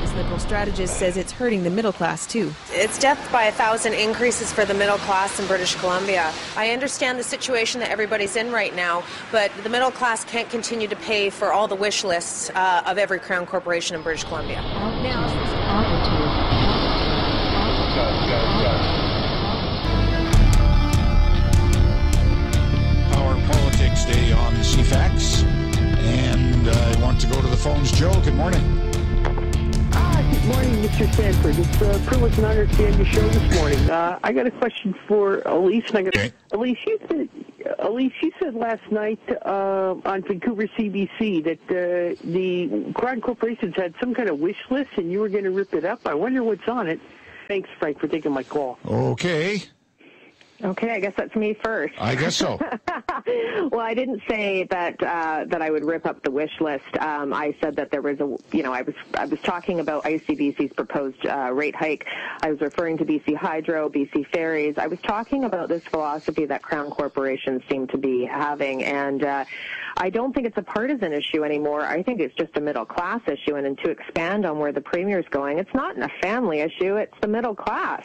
This liberal strategist says it's hurting the middle class too. It's death by a thousand increases for the middle class in British Columbia. I understand the situation that everybody's in right now, but the middle class can't continue to pay for all the wish lists uh, of every Crown corporation in British Columbia. Our Mr. Sanford. It's a privilege and honor to be on your show this morning. Uh, I got a question for Alise. And I got, Okay. Alise, you said, Alise, you said last night uh, on Vancouver CBC that uh, the Crown corporations had some kind of wish list and you were going to rip it up. I wonder what's on it. Thanks, Frank, for taking my call. Okay. Okay, I guess that's me first. I guess so. well, I didn't say that uh, that I would rip up the wish list. Um, I said that there was a, you know, I was I was talking about ICBC's proposed uh, rate hike. I was referring to BC Hydro, BC Ferries. I was talking about this philosophy that Crown corporations seem to be having, and uh, I don't think it's a partisan issue anymore. I think it's just a middle class issue. And, and to expand on where the premier is going, it's not a family issue. It's the middle class.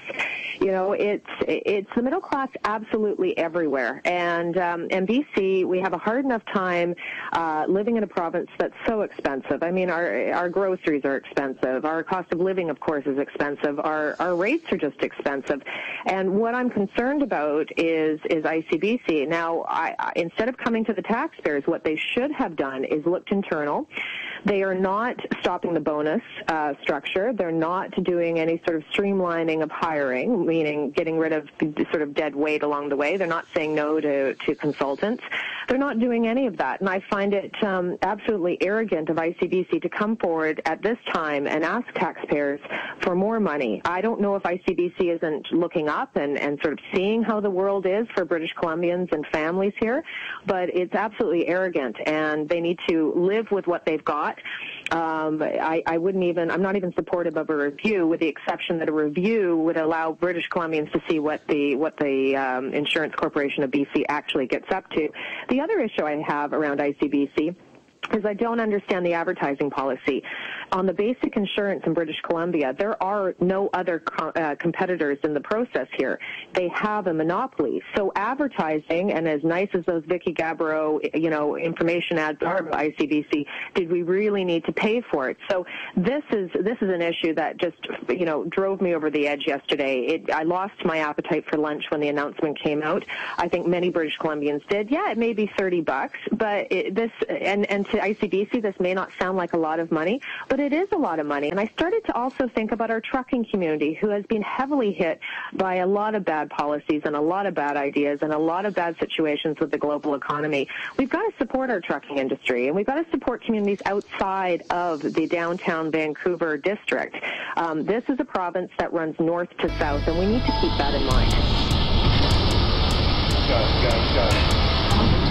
You know, it's it's the middle class absolutely everywhere. And um, and BC, we have a hard enough time uh, living in a province that's so expensive. I mean, our our groceries are expensive. Our cost of living, of course, is expensive. Our our rates are just expensive. And what I'm concerned about is is ICBC. Now, I, instead of coming to the taxpayers, what they should have done is looked internal. They are not stopping the bonus uh, structure. They're not doing any sort of streamlining of hiring, meaning getting rid of the sort of dead weight along the way. They're not saying no to, to consultants. They're not doing any of that. And I find it um, absolutely arrogant of ICBC to come forward at this time and ask taxpayers for more money. I don't know if ICBC isn't looking up and, and sort of seeing how the world is for British Columbians and families here, but it's absolutely arrogant and they need to live with what they've got. Um, I, I wouldn't even, I'm not even supportive of a review with the exception that a review would allow British Columbians to see what the, what the um, Insurance Corporation of BC actually gets up to. The other issue I have around ICBC is I don't understand the advertising policy. On the basic insurance in British Columbia, there are no other co- uh, competitors in the process here. They have a monopoly. So advertising, and as nice as those Vicki Gabereau, you know, information ads are about ICBC, did we really need to pay for it? So this is this is an issue that just you know drove me over the edge yesterday. It, I lost my appetite for lunch when the announcement came out. I think many British Columbians did. Yeah, it may be thirty bucks, but it, this and and to ICBC, this may not sound like a lot of money, but it is a lot of money. And I started to also think about our trucking community, who has been heavily hit by a lot of bad policies and a lot of bad ideas and a lot of bad situations with the global economy. We've got to support our trucking industry, and we've got to support communities outside of the downtown Vancouver district. Um, this is a province that runs north to south, and we need to keep that in mind. Got it, got it, got it.